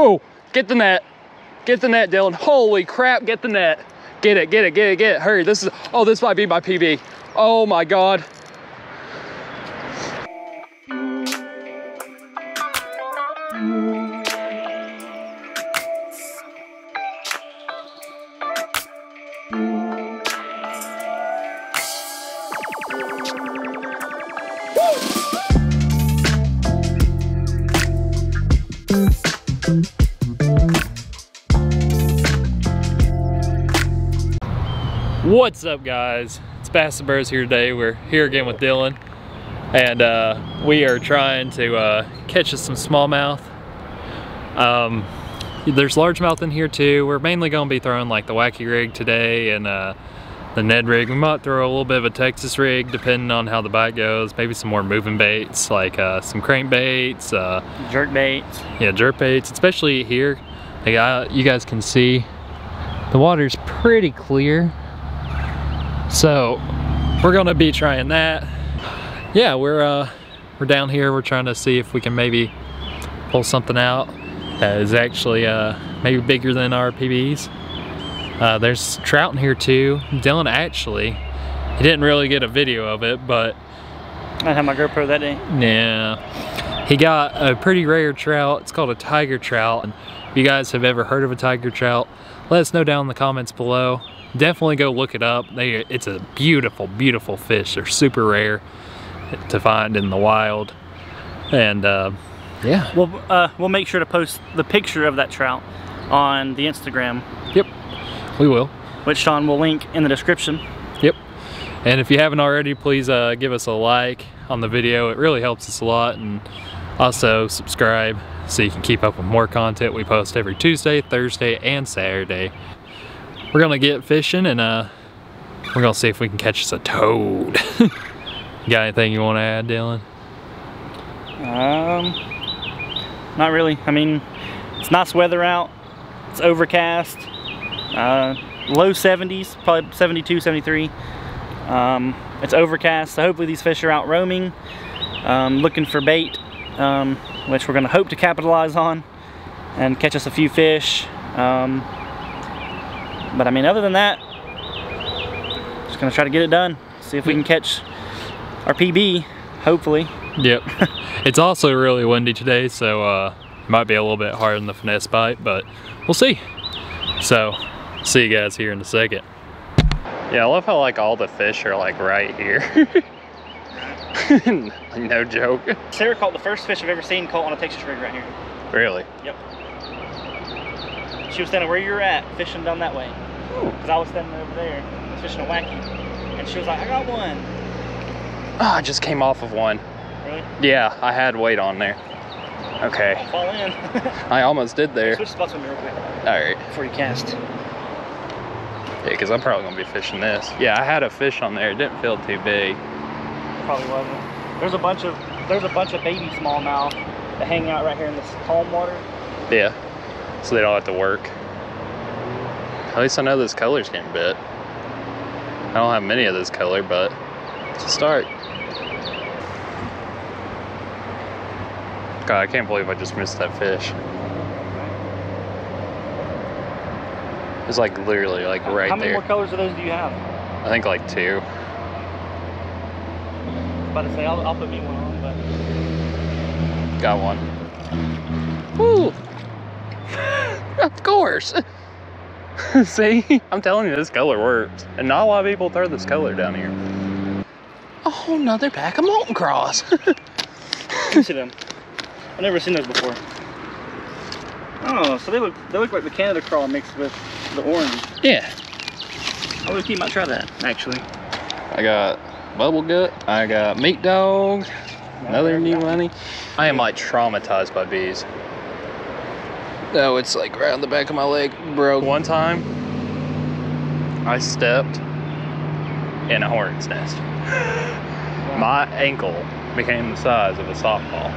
Oh, get the net. Get the net, Dylan. Holy crap, get the net. Get it, get it, get it, get it. Hurry, this is, oh, this might be my PB. Oh my God. What's up guys? It's Bass Burrs here today. We're here again with Dylan and uh, we are trying to uh, catch us some smallmouth. Um, there's largemouth in here too. We're mainly going to be throwing like the wacky rig today and uh, the Ned rig. We might throw a little bit of a Texas rig depending on how the bite goes. Maybe some more moving baits like uh, some crankbaits. Uh, jerk baits. Yeah, jerk baits, especially here. Like, you guys can see the water's pretty clear so we're gonna be trying that. Yeah, we're uh, we're down here. We're trying to see if we can maybe pull something out that is actually uh, maybe bigger than our PBs. Uh, there's trout in here too. Dylan actually, he didn't really get a video of it, but I had my GoPro that day. Yeah, he got a pretty rare trout. It's called a tiger trout. If you guys have ever heard of a tiger trout, let us know down in the comments below definitely go look it up. They, it's a beautiful, beautiful fish. They're super rare to find in the wild. And uh, yeah. We'll, uh, we'll make sure to post the picture of that trout on the Instagram. Yep, we will. Which Sean will link in the description. Yep. And if you haven't already, please uh, give us a like on the video. It really helps us a lot. And also subscribe so you can keep up with more content we post every Tuesday, Thursday, and Saturday we're gonna get fishing and uh, we're gonna see if we can catch us a toad. got anything you want to add, Dylan? Um, not really. I mean, it's nice weather out. It's overcast. Uh, low 70s, probably 72, 73. Um, it's overcast, so hopefully these fish are out roaming, um, looking for bait, um, which we're gonna hope to capitalize on and catch us a few fish. Um, but I mean, other than that, just gonna try to get it done. See if we can catch our PB, hopefully. Yep. it's also really windy today, so uh, might be a little bit harder than the finesse bite, but we'll see. So, see you guys here in a second. Yeah, I love how like all the fish are like right here. no joke. Sarah caught the first fish I've ever seen caught on a Texas rig right here. Really? Yep. She was standing where you're at, fishing down that way. Because I was standing over there, fishing a wacky. And she was like, I got one. Oh, I just came off of one. Really? Yeah, I had weight on there. Okay. Don't fall in. I almost did there. Switch spots with me real quick. All right. Before you cast. Yeah, because I'm probably going to be fishing this. Yeah, I had a fish on there. It didn't feel too big. Probably wasn't. There's a bunch of there's a bunch of baby smallmouth that hang out right here in this calm water. Yeah so they don't have to work. At least I know this color's getting bit. I don't have many of this color, but it's a start. God, I can't believe I just missed that fish. It's like literally like right there. How many there. more colors of those do you have? I think like two. about to say, I'll, I'll put me one on, but. Got one. Woo! of course. See, I'm telling you, this color works. And not a lot of people throw this color down here. Oh, another pack of Molting Craw. see them. I've never seen those before. Oh, so they look they look like the Canada Craw mixed with the orange. Yeah. I would keep might try that, actually. I got bubble gut, I got meat dog, another new money. I am like traumatized by bees. No, it's like right on the back of my leg, bro. One time, I stepped in a hornet's nest. My ankle became the size of a softball.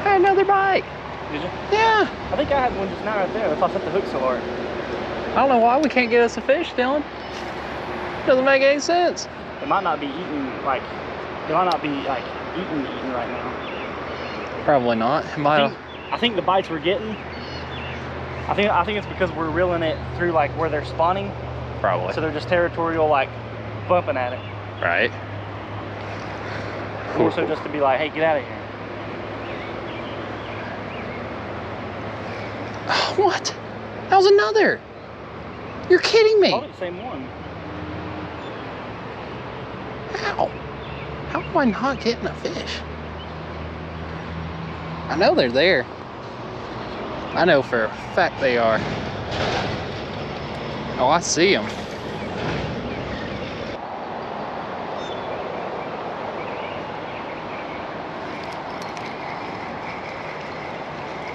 I had another bite. Did you? Yeah. I think I had one just now right there. That's why I set the hook so hard. I don't know why we can't get us a fish, Dylan. Doesn't make any sense. It might not be eating like, it might not be like eating eating right now. Probably not. It might I think the bites we're getting, I think I think it's because we're reeling it through like where they're spawning, Probably. so they're just territorial, like bumping at it. right? More so just to be like, hey, get out of here. What? That was another. You're kidding me. Probably the same one. How? How am I not getting a fish? I know they're there. I know for a fact they are. Oh, I see them.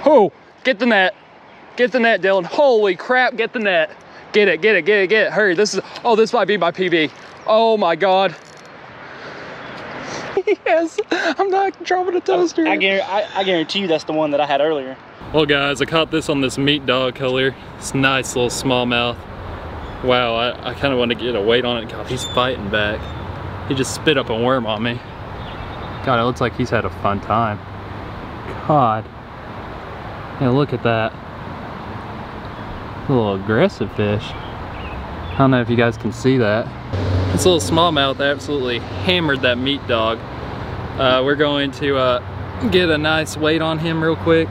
Oh, get the net. Get the net, Dylan. Holy crap, get the net. Get it, get it, get it, get it. Hurry, this is, oh, this might be my PB. Oh my God. yes, I'm not dropping a toaster. I, guarantee, I, I guarantee you that's the one that I had earlier. Well guys, I caught this on this meat dog color. It's nice little smallmouth. Wow, I, I kind of want to get a weight on it. God, he's fighting back. He just spit up a worm on me. God, it looks like he's had a fun time. God. Yeah, look at that. A little aggressive fish. I don't know if you guys can see that. This little smallmouth absolutely hammered that meat dog. Uh, we're going to uh, get a nice weight on him real quick.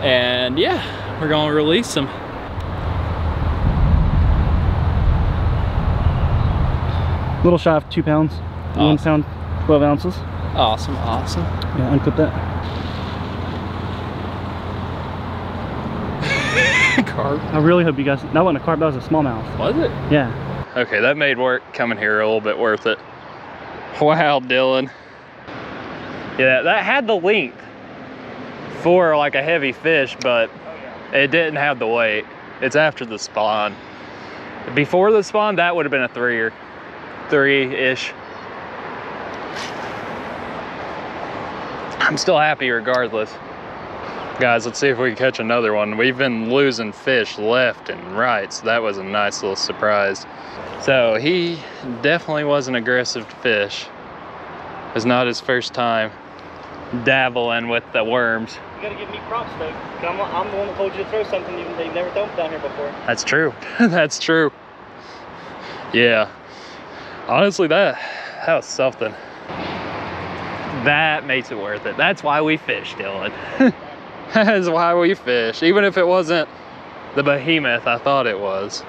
And yeah, we're gonna release him. Little shy of two pounds. One Awesome. pound, 12 ounces. Awesome, awesome. Yeah, unclip that. Carp. I really hope you guys, that wasn't a carp, that was a smallmouth. Was it? Yeah. Okay, that made work coming here a little bit worth it. Wow, Dylan. Yeah, that had the length for like a heavy fish, but it didn't have the weight. It's after the spawn. Before the spawn, that would have been a three or three-ish. I'm still happy regardless. Guys, let's see if we can catch another one. We've been losing fish left and right, so that was a nice little surprise. So he definitely was an aggressive fish. It's not his first time dabbling with the worms. You gotta give me props though. I'm, I'm the one that told you to throw something you, they've never thrown down here before. That's true. That's true. Yeah. Honestly, that that was something. That makes it worth it. That's why we fish, Dylan. That's why we fish. Even if it wasn't the behemoth I thought it was.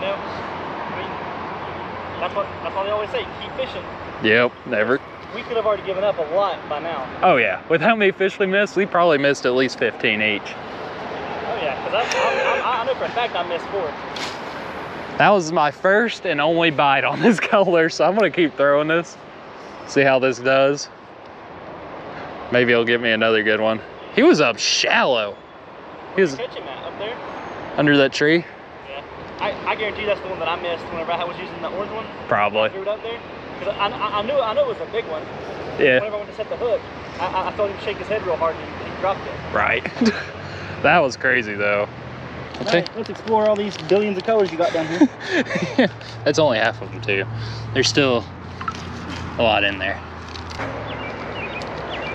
No. I mean, that's what, that's what they always say, keep fishing. Yep, never. We could have already given up a lot by now. Oh yeah, with how many fish we missed, we probably missed at least 15 each. Oh yeah, because I, I know for a fact I missed four. That was my first and only bite on this color, so I'm gonna keep throwing this. See how this does. Maybe it'll give me another good one. He was up shallow. He was Catch him at up there. under that tree, Yeah. I, I guarantee that's the one that I missed whenever I was using the orange one. I probably. threw it up there. Because I, I, I knew I knew it was a big one. Yeah, Whenever I went to set the hook, I, I, I felt him shake his head real hard and he, he dropped it. right. that was crazy though. Okay. Alright, let's explore all these billions of colors you got down here. That's only half of them too. There's still a lot in there.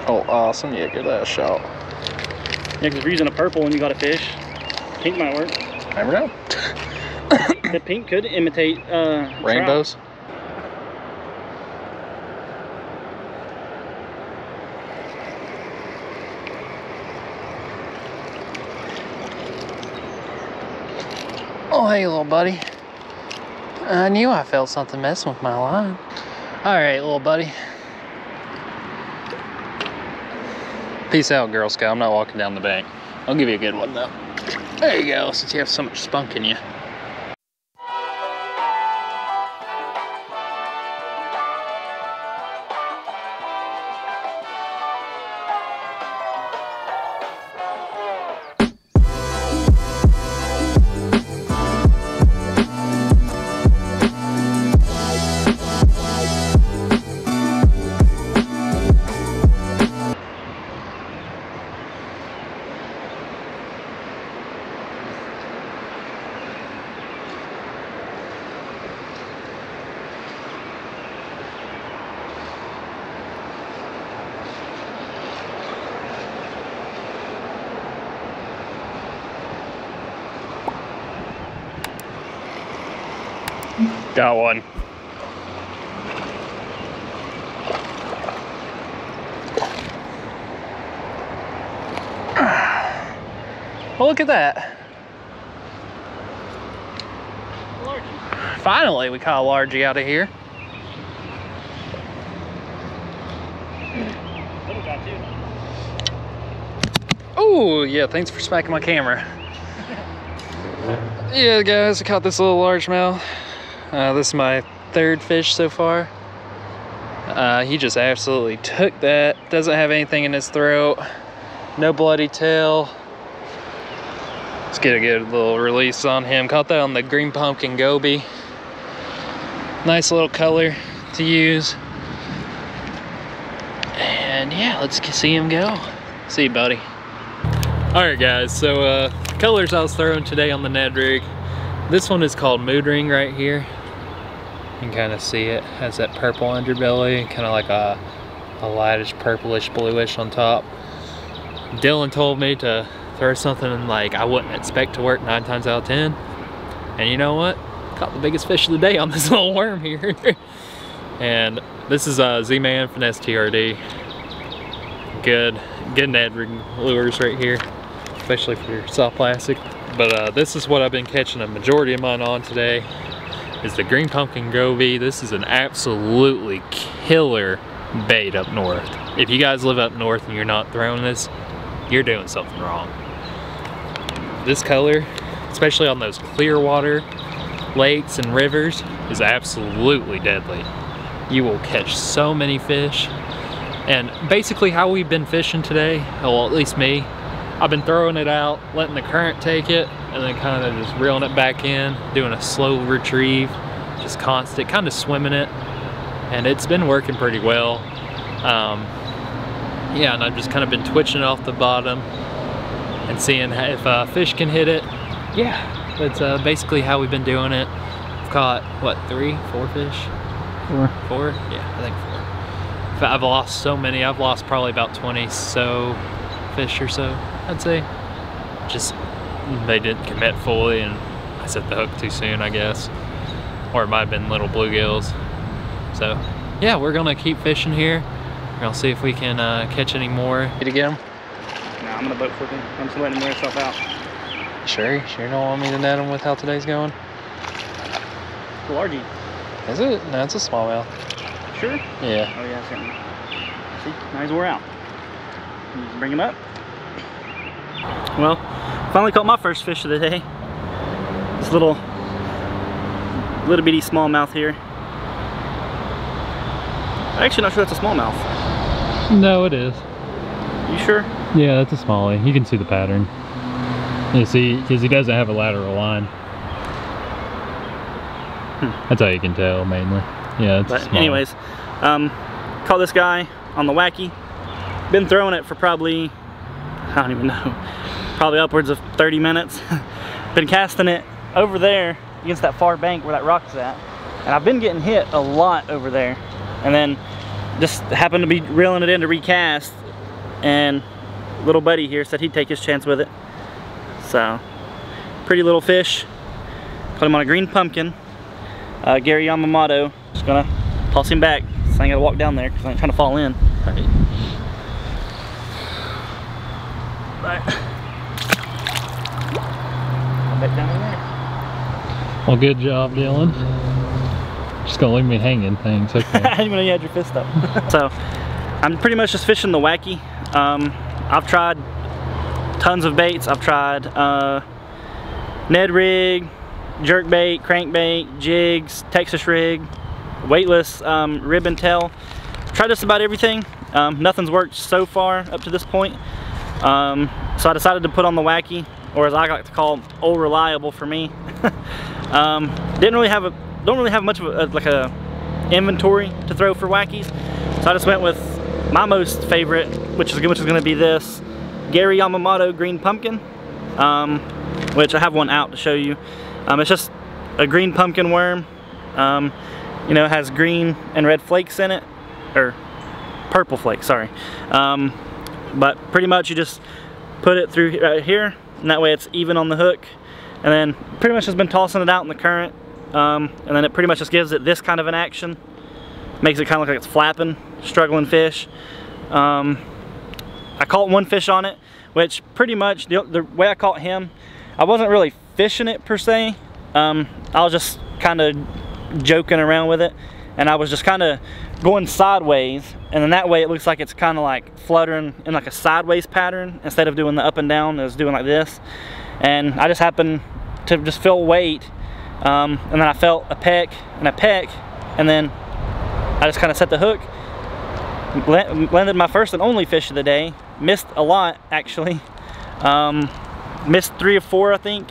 Oh, awesome. Yeah, give that a shot. Yeah, because if you're using a purple and you got a fish, pink might work. Never know. The pink could imitate uh, trout. Rainbows. Oh, hey, little buddy. I knew I felt something messing with my line. All right, little buddy. Peace out, Girl Scout. I'm not walking down the bank. I'll give you a good one, though. There you go, since you have so much spunk in you. Got one. Well, look at that. Finally, we caught a largie out of here. Oh, yeah, thanks for smacking my camera. yeah, guys, I caught this little largemouth. Uh, this is my third fish so far. Uh, he just absolutely took that. Doesn't have anything in his throat. No bloody tail. Let's get a good little release on him. Caught that on the green pumpkin goby. Nice little color to use. And yeah, let's see him go. See you, buddy. All right, guys, so uh, colors I was throwing today on the Ned rig. This one is called Mood Ring right here. You can kind of see it has that purple underbelly, kind of like a, a lightish purplish bluish on top. Dylan told me to throw something like I wouldn't expect to work nine times out of 10. And you know what? Caught the biggest fish of the day on this little worm here. and this is a Z-Man Finesse TRD. Good, good Ned rig lures right here, especially for your soft plastic. But uh, this is what I've been catching a majority of mine on today is the green pumpkin goby. This is an absolutely killer bait up north. If you guys live up north and you're not throwing this, you're doing something wrong. This color, especially on those clear water lakes and rivers, is absolutely deadly. You will catch so many fish. And basically how we've been fishing today, well at least me, I've been throwing it out, letting the current take it, and then kind of just reeling it back in, doing a slow retrieve, just constant, kind of swimming it. And it's been working pretty well. Um, yeah, and I've just kind of been twitching it off the bottom and seeing if uh, fish can hit it. Yeah, that's uh, basically how we've been doing it. I've caught, what, three, four fish? Four. Four? Yeah, I think four. I've lost so many. I've lost probably about 20 so fish or so, I'd say. Just, they didn't commit fully and I set the hook too soon, I guess. Or it might have been little bluegills. So, yeah, we're gonna keep fishing here. We're gonna see if we can uh, catch any more. Get again? No, I'm gonna boat flip him. I'm just letting him wear himself out. Sure, sure don't want me to net him with how today's going? Largy. Is it? No, it's a smallmouth. Sure? Yeah. Oh yeah, certainly. See, now he's wore out. You just bring him up. Well, finally caught my first fish of the day. This little, little bitty smallmouth here. I'm actually, not sure that's a smallmouth. No, it is. You sure? Yeah, that's a smallie. You can see the pattern. You see, because he doesn't have a lateral line. That's how you can tell, mainly. Yeah, it's But anyways, um, caught this guy on the wacky. Been throwing it for probably, I don't even know, probably upwards of 30 minutes. been casting it over there against that far bank where that rock's at. And I've been getting hit a lot over there. And then just happened to be reeling it in to recast. And little buddy here said he'd take his chance with it. So, pretty little fish. Caught him on a green pumpkin. Uh, Gary Yamamoto. Just gonna toss him back. So I gotta walk down there because I ain't trying to fall in. Right. But I'll bet down in there. Well, good job, Dylan. Just gonna leave me hanging, thanks. Okay. I know you had your fist up. so I'm pretty much just fishing the wacky. Um, I've tried tons of baits. I've tried uh, Ned rig, jerk bait, crank bait, jigs, Texas rig, weightless um, ribbon tail. Tried just about everything. Um, nothing's worked so far up to this point. Um, so I decided to put on the wacky, or as I like to call, old reliable for me. um, didn't really have a, don't really have much of a, like a inventory to throw for wackies. So I just went with my most favorite, which is which is going to be this Gary Yamamoto Green Pumpkin, um, which I have one out to show you. Um, it's just a green pumpkin worm. Um, you know, has green and red flakes in it, or purple flakes, sorry. Um, but pretty much you just put it through right here, and that way it's even on the hook. And then pretty much has been tossing it out in the current um, and then it pretty much just gives it this kind of an action. Makes it kind of look like it's flapping, struggling fish. Um, I caught one fish on it, which pretty much, the, the way I caught him, I wasn't really fishing it per se. Um, I was just kind of joking around with it and I was just kind of going sideways and then that way it looks like it's kind of like fluttering in like a sideways pattern instead of doing the up and down it's doing like this. And I just happened to just feel weight um, and then I felt a peck and a peck and then I just kind of set the hook landed my first and only fish of the day missed a lot actually. Um, missed three or four I think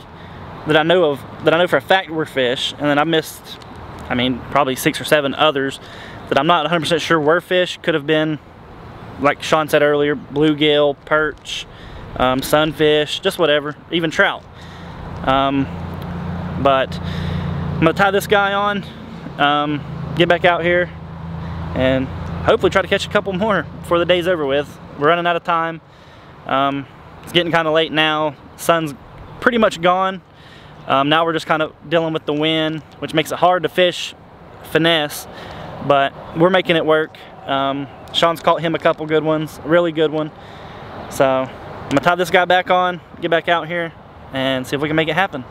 that I know of that I know for a fact were fish and then I missed I mean probably six or seven others that I'm not 100% sure were fish could have been. Like Sean said earlier bluegill perch um, sunfish just whatever even trout. Um, but I'm gonna tie this guy on um, get back out here and hopefully try to catch a couple more before the day's over with. We're running out of time. Um, it's getting kind of late now. Sun's pretty much gone. Um, now we're just kind of dealing with the wind, which makes it hard to fish finesse, but we're making it work. Um, Sean's caught him a couple good ones, really good one. So I'm gonna tie this guy back on, get back out here, and see if we can make it happen.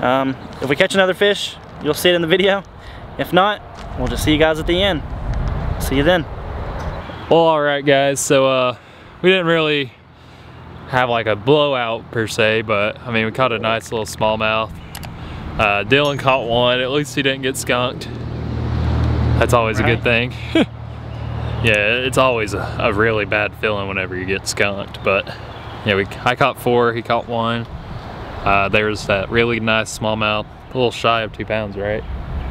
Um, if we catch another fish, you'll see it in the video. If not, we'll just see you guys at the end. See you then. Well, all right, guys. So uh, we didn't really have like a blowout per se, but I mean, we caught a nice little smallmouth. Uh, Dylan caught one. At least he didn't get skunked. That's always right. a good thing. yeah, it's always a, a, really bad feeling whenever you get skunked. But yeah, we I caught four. He caught one. Uh, there's that really nice smallmouth, a little shy of two pounds, right?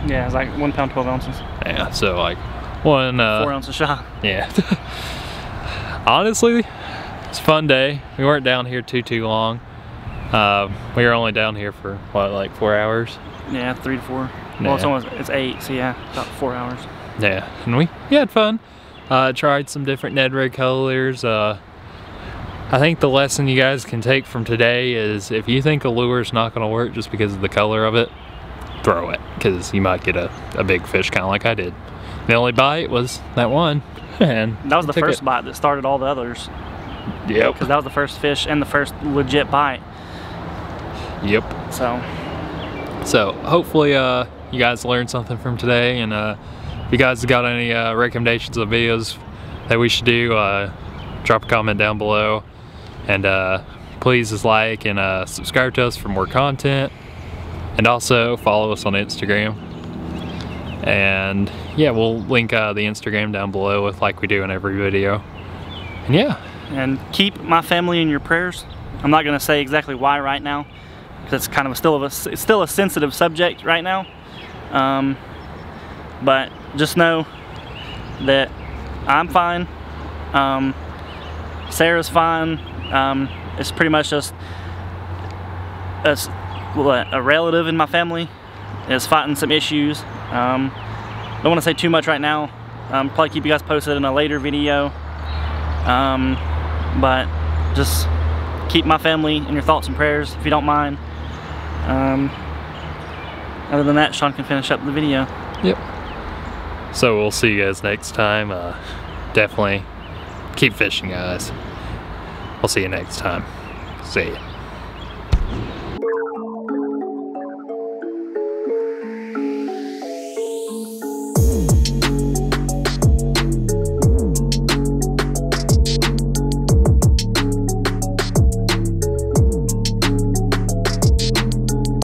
Yeah, it's like one pound twelve ounces. Yeah, so like one uh, four ounces shy. Yeah. Honestly, it's a fun day. We weren't down here too, too long. Uh, we were only down here for, what, like four hours? Yeah, three to four. Yeah. Well, it's almost, it's eight, so yeah, about four hours. Yeah, and we, we had fun. Uh, tried some different Ned rig colors. Uh, I think the lesson you guys can take from today is if you think a lure is not going to work just because of the color of it, throw it because you might get a, a big fish kind of like I did. The only bite was that one. and That was the first it. bite that started all the others. Yep. Because that was the first fish and the first legit bite. Yep. So. So hopefully uh, you guys learned something from today, and uh, if you guys got any uh, recommendations of videos that we should do, uh, drop a comment down below, and uh, please just like and uh, subscribe to us for more content, and also follow us on Instagram. And yeah, we'll link the Instagram down below with like we do in every video. And yeah, and keep my family in your prayers. I'm not going to say exactly why right now it's kind of a still of a, it's still a sensitive subject right now. Um, but just know that I'm fine. Um, Sarah's fine. Um, it's pretty much just a, a, relative in my family is fighting some issues. Um, don't want to say too much right now. Um, probably keep you guys posted in a later video. Um, but just keep my family in your thoughts and prayers if you don't mind. Other than that, Sean can finish up the video. Yep. So we'll see you guys next time. Uh, definitely keep fishing, guys. We'll see you next time. See ya.